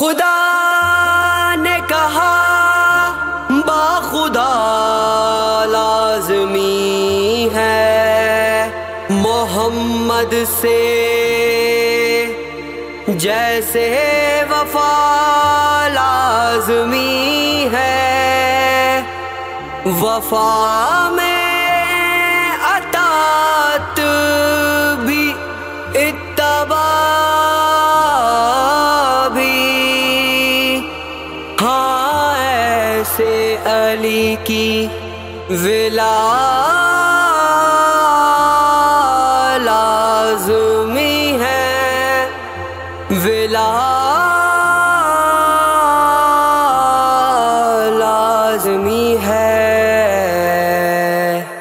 خدا نے کہا با خدا لازمی ہے۔ محمد سے جیسے وفا لازمی ہے۔ وفا میں علی کی ولا لازمی ہے۔ ولا لازمی ہے۔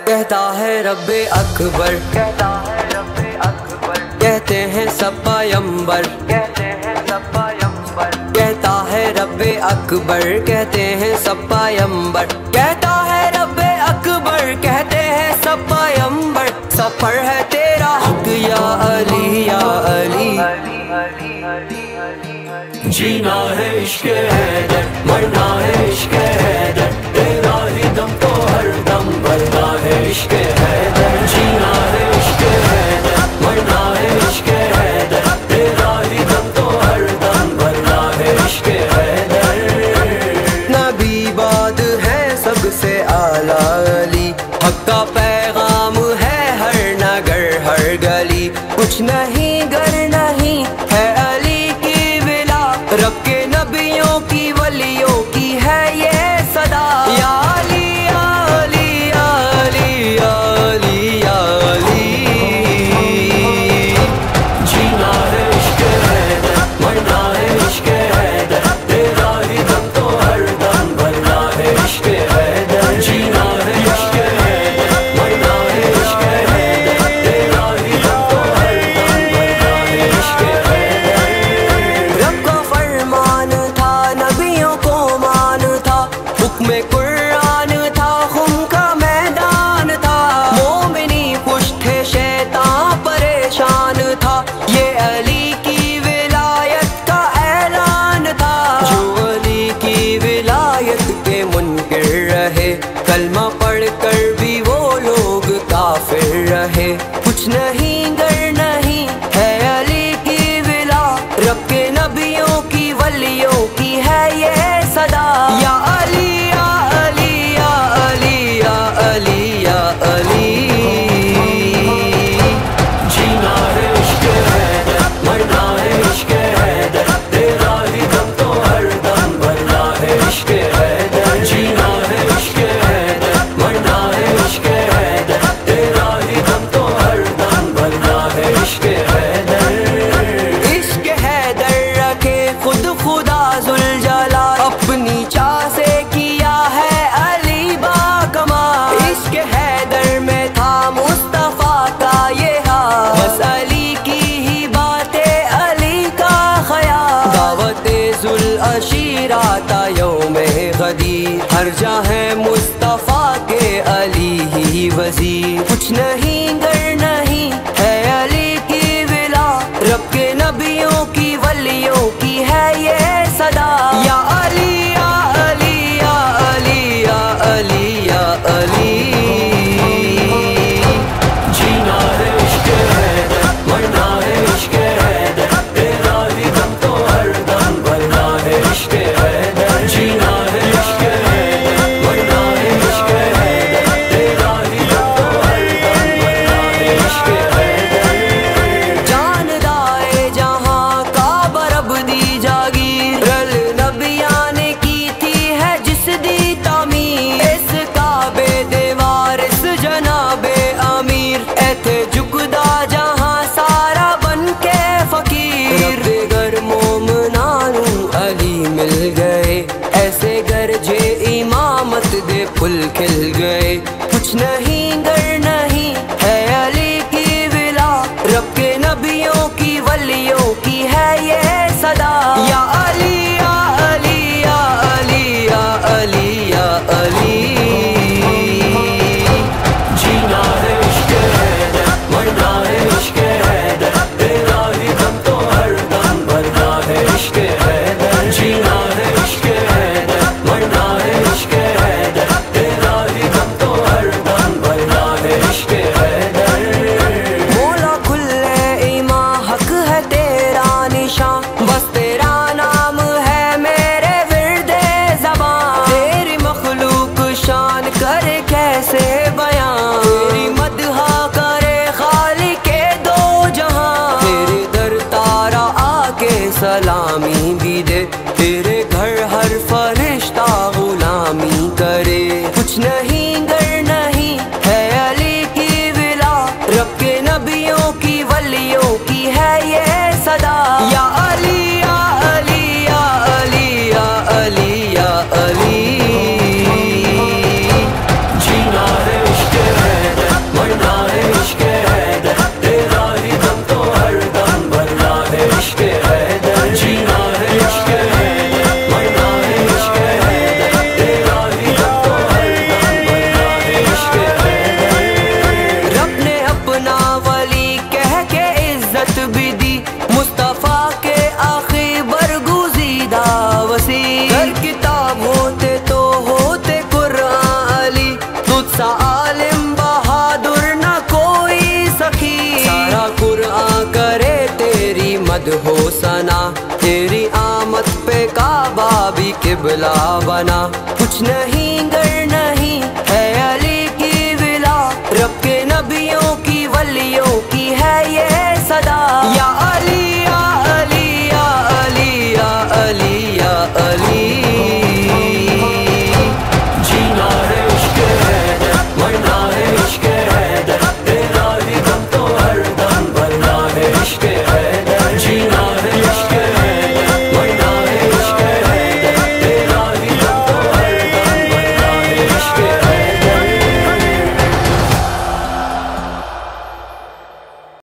کہتا ہے رب اکبر۔ کہتا ہے رب اکبر۔ کہتے ہیں سپا یمبر کہتے ہیں سپا کہتا ہے رب اکبر، کہتے ہیں سب پیمبر کہتا ہے رب اکبر، کہتے ہیں سب پیمبر سفر ہے تیرا حق، یا علی یا علی۔ جینا ہے عشق حیدر، مرنا ہے عشق حیدر۔ کی ولی நீங்கள் ہے مجھے pull the امت پہ کعبہ بھی قبلہ بنا۔ کچھ نہیں گر نہیں ہے علی کی ولا۔ رب کے نبیوں کی ولیوں کی ہے یہ صدا۔ یا علی